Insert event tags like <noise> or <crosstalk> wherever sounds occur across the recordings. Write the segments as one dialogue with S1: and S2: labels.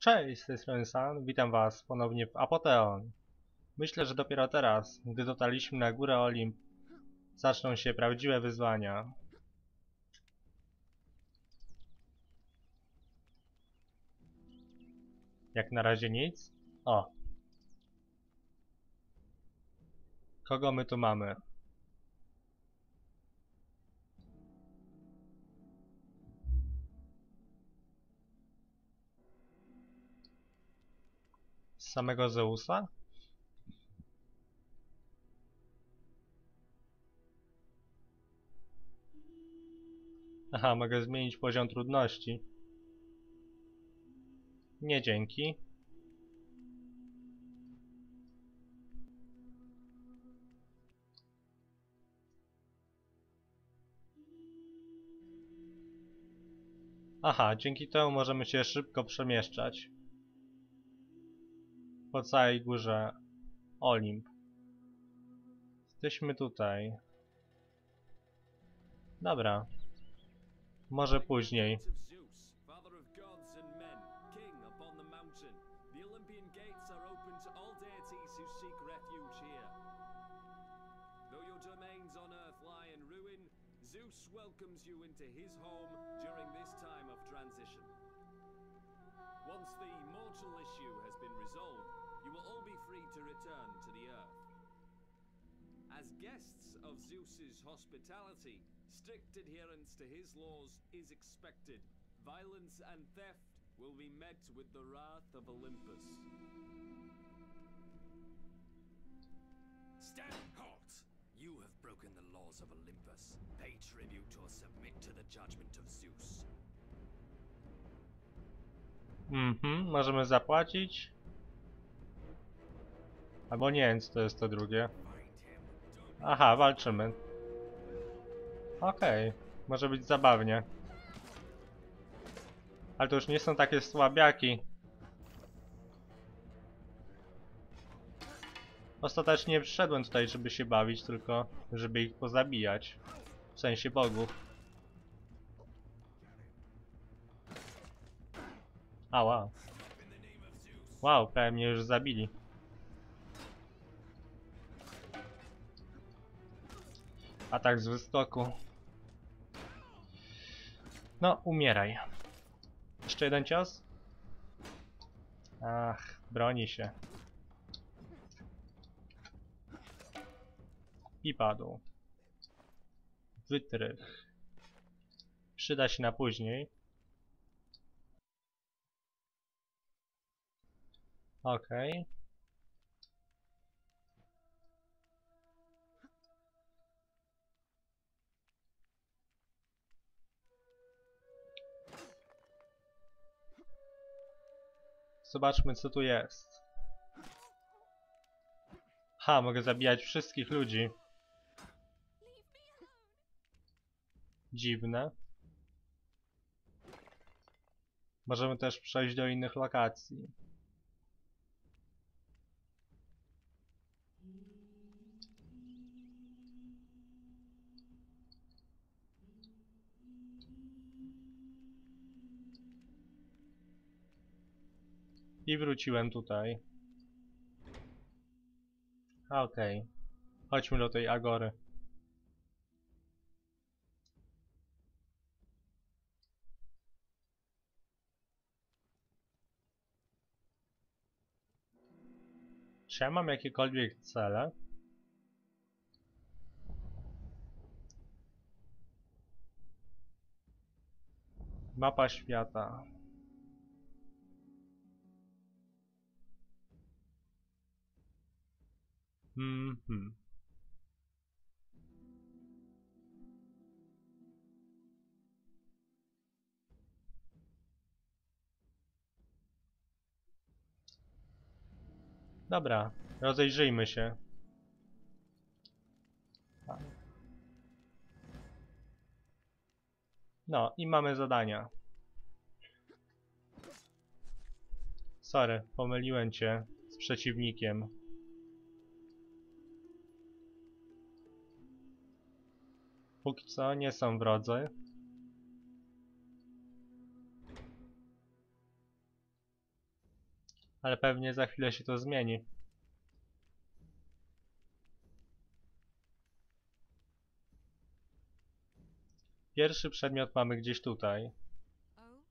S1: Cześć, z tej strony San, witam was ponownie w Apoteon. Myślę, że dopiero teraz, gdy dotarliśmy na górę Olimp, zaczną się prawdziwe wyzwania. Jak na razie nic? O. Kogo my tu mamy? Samego Zeusa? Aha, mogę zmienić poziom trudności. Nie dzięki. Aha, dzięki temu możemy się szybko przemieszczać po całej górze Olimp. Jesteśmy tutaj. Dobra. Może później.
S2: welcomes you into his home during this time of transition. Once the mortal issue has been resolved, you will all be free to return to the earth. As guests of Zeus's hospitality, strict adherence to his laws is expected. Violence and theft will be met with the wrath of Olympus.
S3: Stand halt! You have broken the laws of Olympus. Pay tribute or submit to the judgment of Zeus.
S1: Mhm, możemy zapłacić. Albo nie wiem, co to jest to drugie. Aha, walczymy. Okej, może być zabawnie. Ale to już nie są takie słabiaki. Ostatecznie przyszedłem tutaj, żeby się bawić, tylko żeby ich pozabijać. W sensie bogów. Ała. Wow, prawie mnie już zabili. Atak z wyskoku. No, umieraj. Jeszcze jeden cios? Ach, broni się. I padł. Wytrych. Przyda się na później. Okej. Zobaczmy co tu jest. Ha, mogę zabijać wszystkich ludzi. Dziwne. Możemy też przejść do innych lokacji. I wróciłem tutaj. Okej. Chodźmy do tej Agory. Czy ja mam jakiekolwiek cele? Mapa świata. Mhm. Dobra, rozejrzyjmy się. No i mamy zadania. Sorry, pomyliłem cię z przeciwnikiem. Póki co nie są wrodzy. Ale pewnie za chwilę się to zmieni. Pierwszy przedmiot mamy gdzieś tutaj.
S4: Oh?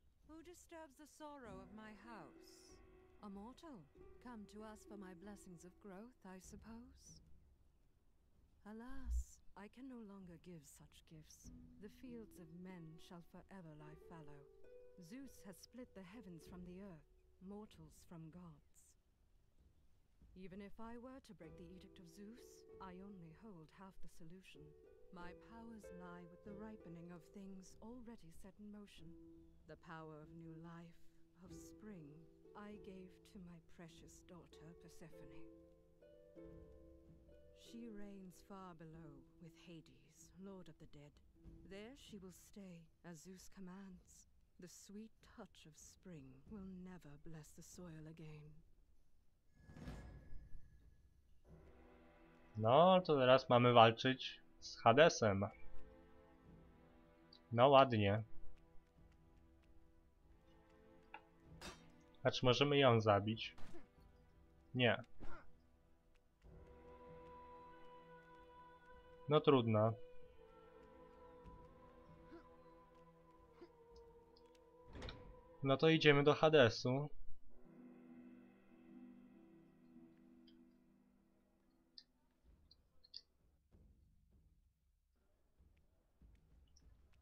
S4: Alas, I can no longer give such gifts. The fields of men shall forever lie fallow. Zeus has split the heavens from the earth, mortals from gods. Even if I were to break the edict of Zeus, I only hold half the solution. My powers lie with the ripening of things already set in motion. The power of new life, of spring, I gave to my precious daughter Persephone. She reigns far below with Hades, lord of the dead. There she will stay, as Zeus commands. The sweet touch of spring will never bless the soil again.
S1: No, to teraz mamy walczyć z Hadesem. No ładnie. A czy możemy ją zabić? Nie. No trudno. No to idziemy do Hadesu.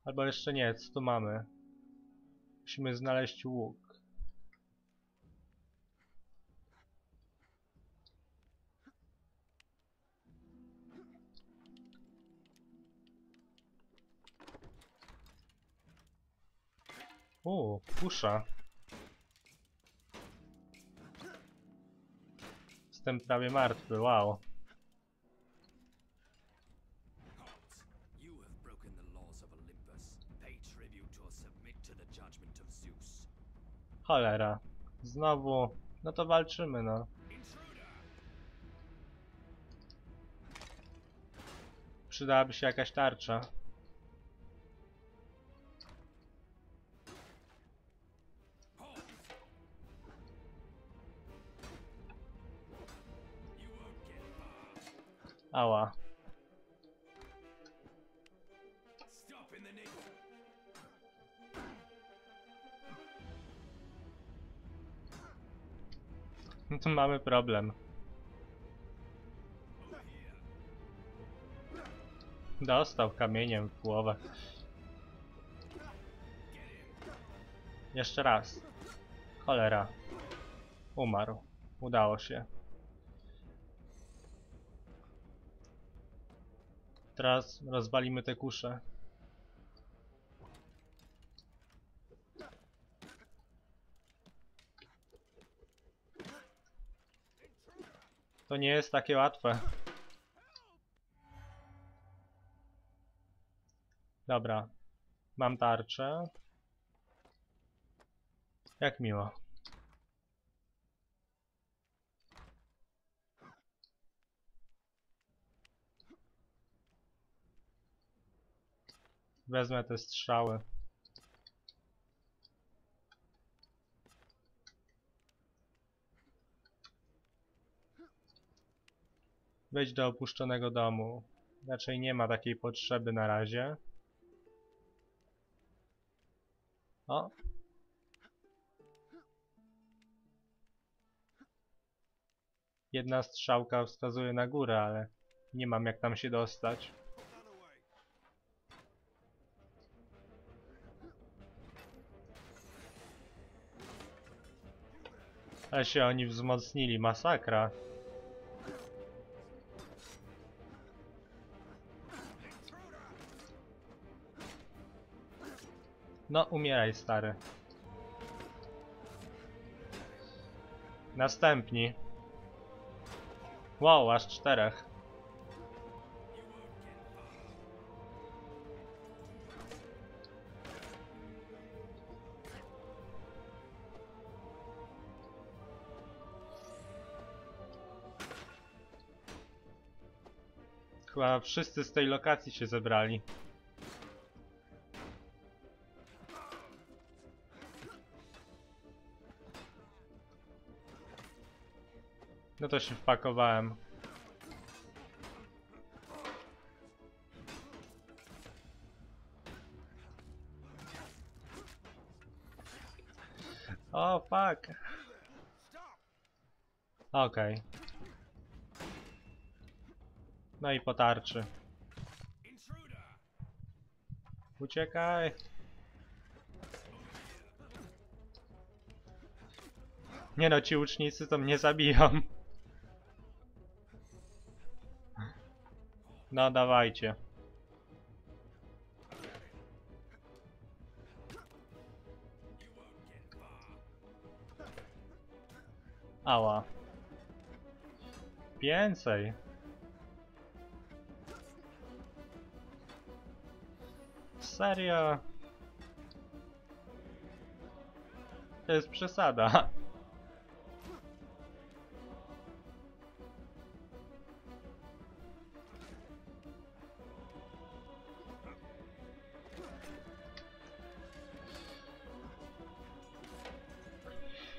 S1: Albo jeszcze nie, co tu mamy? Musimy znaleźć łuk. O, kusza. Jestem prawie martwy, wow. Cholera. Znowu. No to walczymy, no. Przydałaby się jakaś tarcza. Ała. No to mamy problem. Dostał kamieniem w głowę. Jeszcze raz. Cholera. Umarł. Udało się. Teraz rozwalimy te kusze. To nie jest takie łatwe. Dobra. Mam tarczę. Jak miło. Wezmę te strzały. Wejdź do opuszczonego domu. Raczej nie ma takiej potrzeby na razie. O, Jedna strzałka wskazuje na górę, ale nie mam jak tam się dostać. Ale się oni wzmocnili, masakra. No, umieraj stary. Następni. Wow, aż czterech. Chyba wszyscy z tej lokacji się zebrali. No to się wpakowałem. O, fuck. Okej. No i po tarczy. Uciekaj. Nie no, ci łucznicy to mnie zabiją. No dawajcie. Ała. Więcej. Serio? To jest przesada.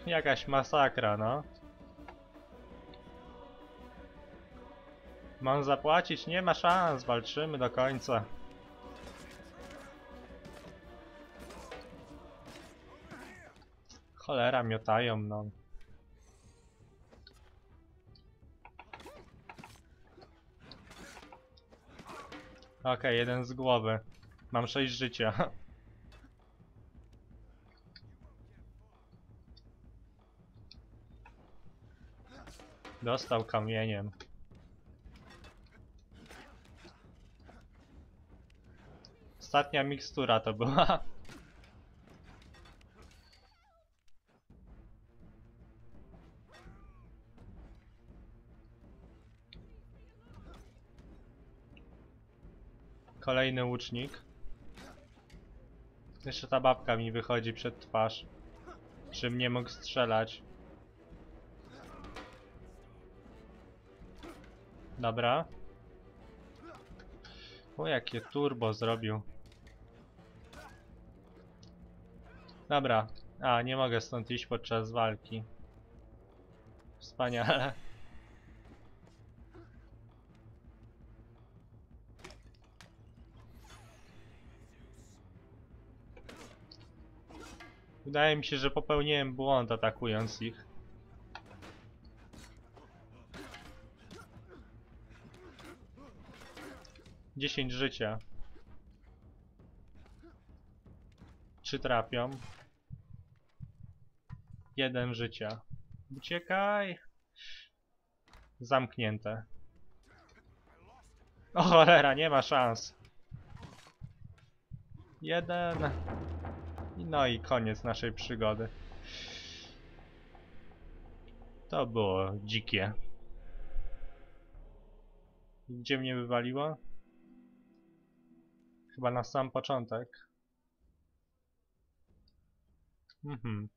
S1: Jakaś masakra, no. Mam zapłacić? Nie ma szans, walczymy do końca. Cholera, miotają, no. Okej, jeden z głowy. Mam 6 życia. <laughs> Dostał kamieniem. Ostatnia mikstura to była. Kolejny łucznik. Jeszcze ta babka mi wychodzi przed twarz. Czym nie mógł strzelać. Dobra. O, jakie turbo zrobił. Dobra. A, nie mogę stąd iść podczas walki. Wspaniale. Wydaje mi się, że popełniłem błąd atakując ich. Dziesięć życia. Czy trafią? Jeden życia. Uciekaj! Zamknięte. O cholera, nie ma szans. Jeden. No i koniec naszej przygody. To było dzikie. Gdzie mnie wywaliło? Chyba na sam początek. Mhm.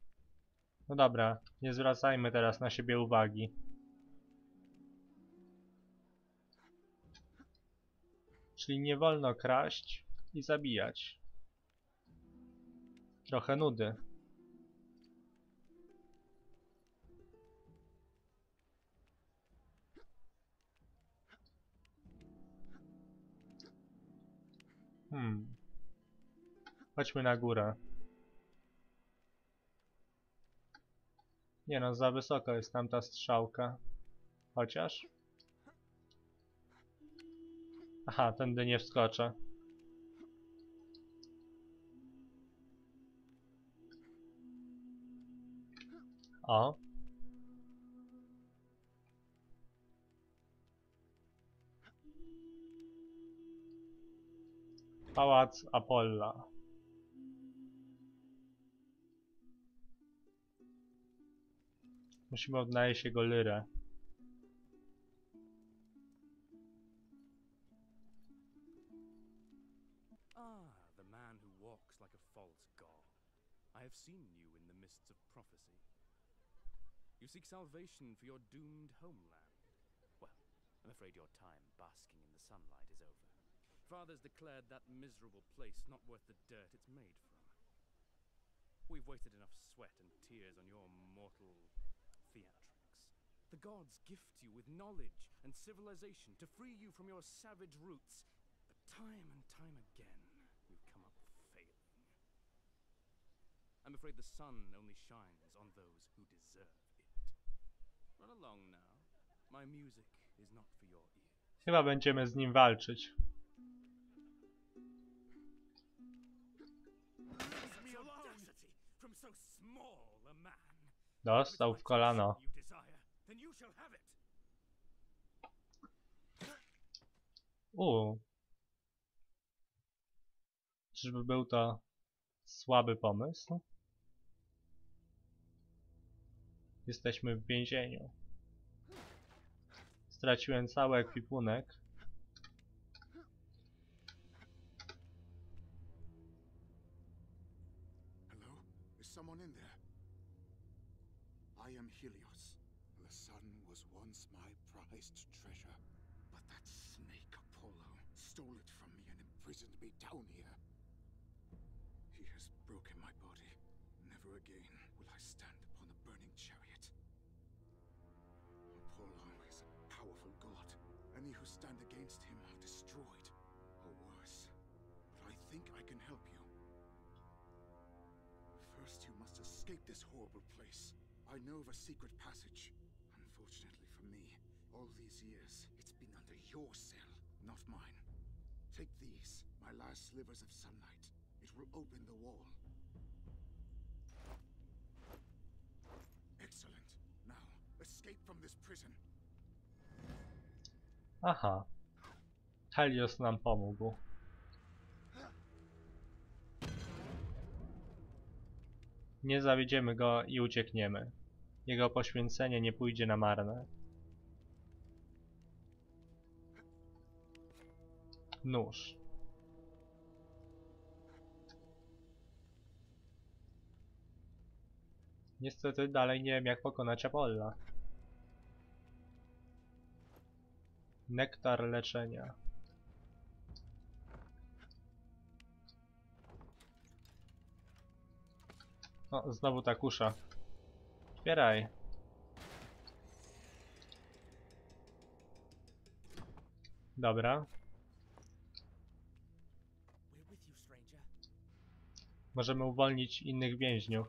S1: No dobra, nie zwracajmy teraz na siebie uwagi. Czyli nie wolno kraść i zabijać. Trochę nudy. Hmm. Chodźmy na górę. Nie no, za wysoko jest tamta strzałka. Chociaż? Aha, tędy nie wskoczę. O. Pałac Apolla. Musimy odnaleźć jego lyrę.
S3: Ah, the man who walks like a false god. I have seen you You seek salvation for your doomed homeland. Well, I'm afraid your time basking in the sunlight is over. Father's declared that miserable place not worth the dirt it's made from. We've wasted enough sweat and tears on your mortal theatrics. The gods gift you with knowledge and civilization to free you from your savage roots. But time and time again, you've come up failing. I'm afraid the sun only shines on those who deserve
S1: Chyba będziemy z nim walczyć. Dostał w kolano. Uuu. Czyżby był to słaby pomysł? Jesteśmy w więzieniu. Straciłem cały ekwipunek.
S5: Hello? Is someone in there? I am Helios. The sun was once my prized treasure, but that snake Apollo stole it from me and imprisoned me down here. He has broken my body. Never again will I stand upon a burning chariot. Apollo is a powerful god. Any who stand against him are destroyed, or worse. But I think I can help you. First, you must escape this horrible place. I know of a secret passage. Unfortunately for me, all these years, it's been under your cell, not mine. Take these, my last slivers of sunlight. It will open the wall.
S1: Aha. Helios nam pomógł. Nie zawiedziemy go i uciekniemy. Jego poświęcenie nie pójdzie na marne. Nóż. Niestety dalej nie wiem jak pokonać Apolla. Nektar leczenia. Znowu ta kusza. Otwieraj. Dobra. Możemy uwolnić innych więźniów.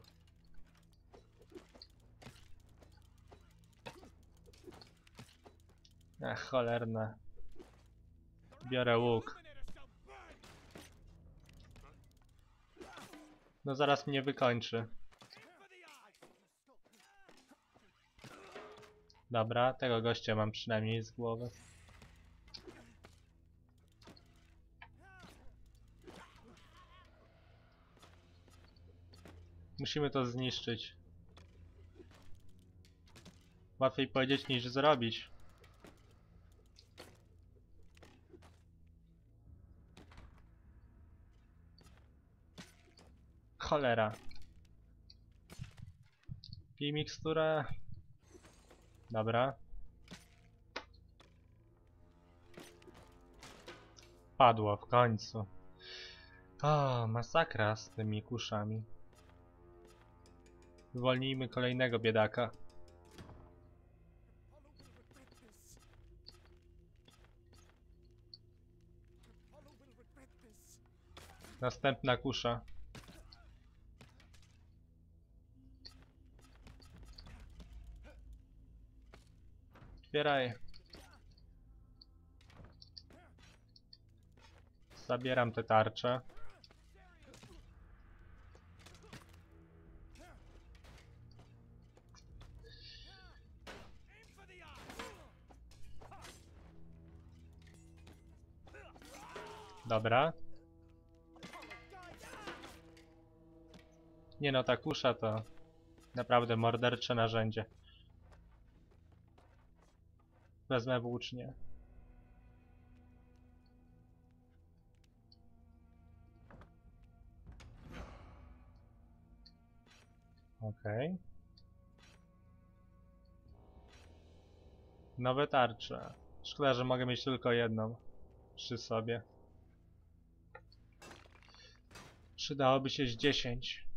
S1: Ach, cholerne. Biorę łuk. No zaraz mnie wykończy. Dobra, tego gościa mam przynajmniej z głowy. Musimy to zniszczyć. Łatwiej powiedzieć niż zrobić. Cholera. Pij miksturę. Dobra. Padło w końcu. O, masakra z tymi kuszami. Zwolnijmy kolejnego biedaka. Następna kusza. Otwieraj. Zabieram te tarcze. Dobra. Nie no, ta kusza to naprawdę mordercze narzędzie. Wezmę włócznie. Okej. Nowe tarcze. Szkoda, że mogę mieć tylko jedną przy sobie. Przydałoby się z 10.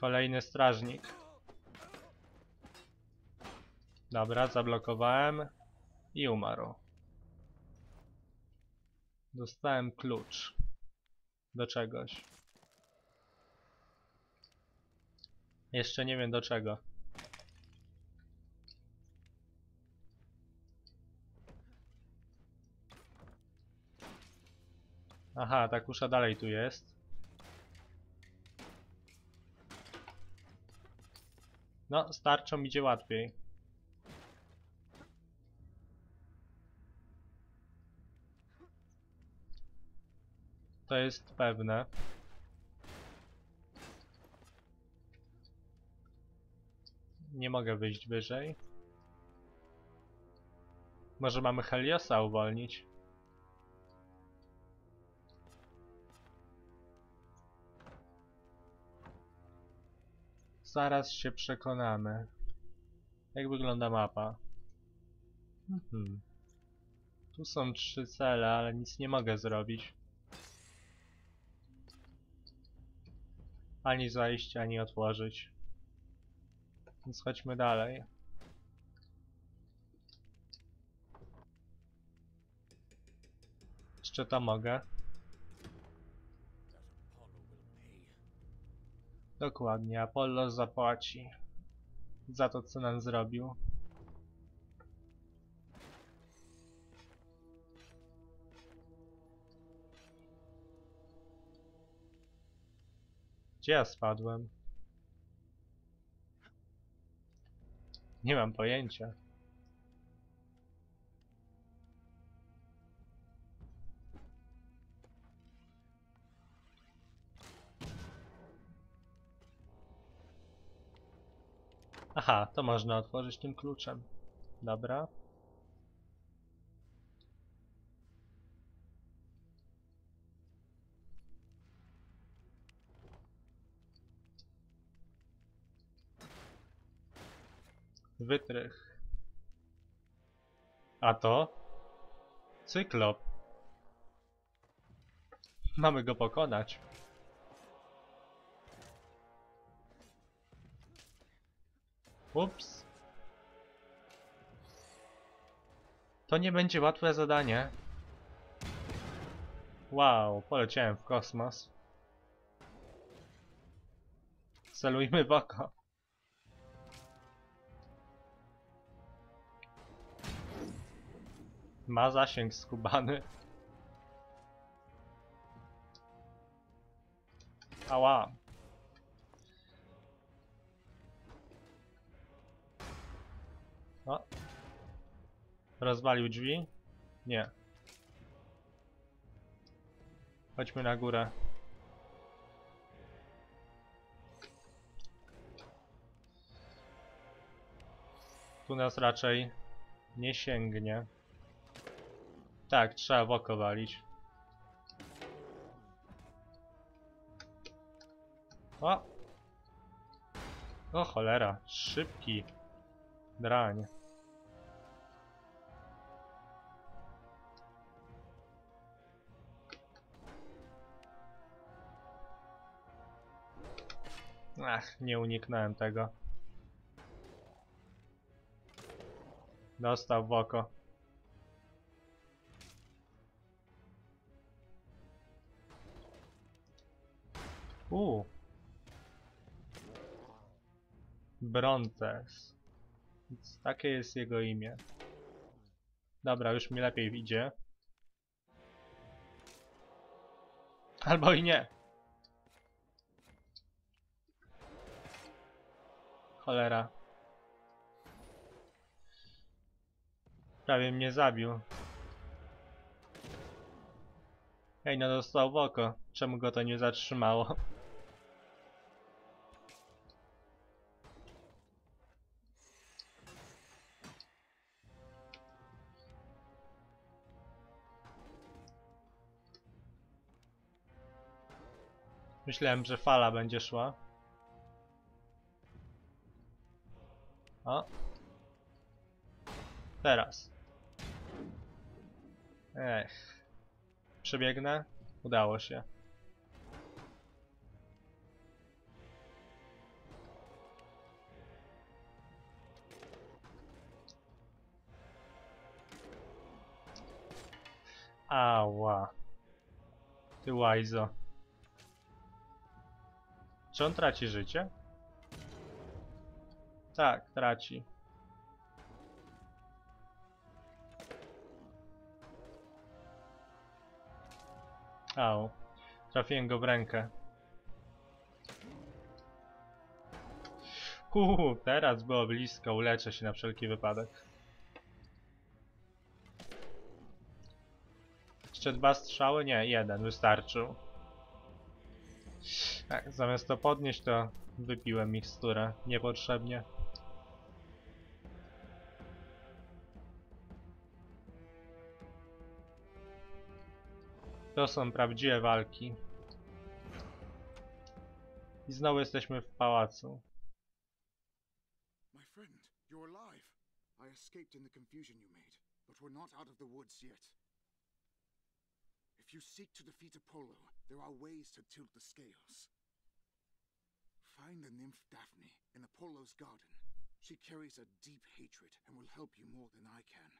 S1: Kolejny strażnik. Dobra, zablokowałem i umarł. Dostałem klucz do czegoś. Jeszcze nie wiem do czego. Aha, ta kusza dalej tu jest. No, starczą idzie łatwiej. To jest pewne. Nie mogę wyjść wyżej. Może mamy Heliosa uwolnić? Zaraz się przekonamy. Jak wygląda mapa? Mhm. Tu są trzy cele, ale nic nie mogę zrobić. Ani zajść, ani otworzyć. Więc chodźmy dalej. Jeszcze to mogę. Dokładnie, Apollo zapłaci za to, co nam zrobił. Gdzie ja spadłem? Nie mam pojęcia. Aha, to można otworzyć tym kluczem. Dobra. Wytrych. A to? Cyklop. Mamy go pokonać. Ups. To nie będzie łatwe zadanie. Wow, poleciałem w kosmos. Celujmy w oko. Ma zasięg skubany. Ała. O. Rozwalił drzwi? Nie. Chodźmy na górę. Tu nas raczej nie sięgnie. Tak, trzeba w. O! O cholera, szybki drań. Ach, nie uniknąłem tego. Dostał w oko. U. Brontes. Takie jest jego imię. Dobra, już mi lepiej idzie. Albo i nie. Cholera. Prawie mnie zabił. Ej, no dostał w oko. Czemu go to nie zatrzymało? Myślałem, że fala będzie szła. O. Teraz. Ech. Przebiegnę. Udało się. Ała. Ty łajzo. Czy on traci życie? Tak, traci. Au. Trafiłem go w rękę. Uuu, teraz było blisko, uleczę się na wszelki wypadek. Jeszcze dwa strzały? Nie, jeden wystarczył. Tak, zamiast to podnieść, to wypiłem miksturę niepotrzebnie. To są prawdziwe walki. I znowu jesteśmy w pałacu.
S5: My friend, you're alive. I escaped in the confusion you made, but we're not out of the woods yet. If you seek to defeat Apollo, there are ways to tilt the scales. Find the nymph Daphne in Apollo's garden. She carries a deep hatred and will help you more than I can.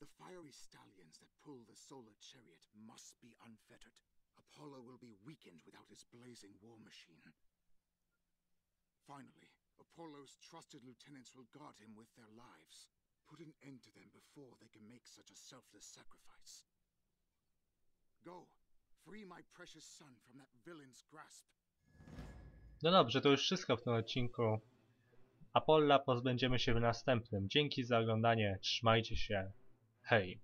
S5: The fiery stallions that pull the solar chariot must be unfettered. Apollo will be weakened without his blazing war machine. Finally, Apollo's trusted lieutenants will guard him with their lives. Put an end to them before they can make such a selfless sacrifice. Go, free my precious son from that villain's grasp.
S1: No dobrze, to już wszystko w tym odcinku. Apolla pozbędziemy się w następnym. Dzięki za oglądanie, trzymajcie się. Hey